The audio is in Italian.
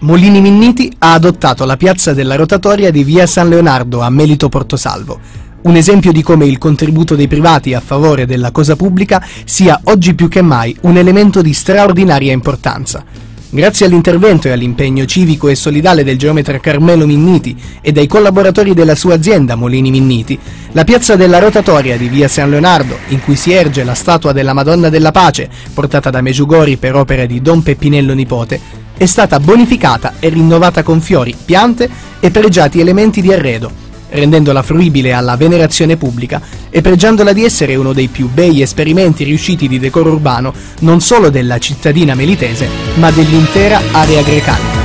Molini Minniti ha adottato la piazza della rotatoria di via San Leonardo a Melito Portosalvo, un esempio di come il contributo dei privati a favore della cosa pubblica sia oggi più che mai un elemento di straordinaria importanza. Grazie all'intervento e all'impegno civico e solidale del geometra Carmelo Minniti e dai collaboratori della sua azienda Molini Minniti, la piazza della rotatoria di via San Leonardo, in cui si erge la statua della Madonna della Pace, portata da Meggiugori per opere di Don Peppinello nipote, è stata bonificata e rinnovata con fiori, piante e pregiati elementi di arredo, rendendola fruibile alla venerazione pubblica e pregiandola di essere uno dei più bei esperimenti riusciti di decoro urbano non solo della cittadina melitese, ma dell'intera area grecanica.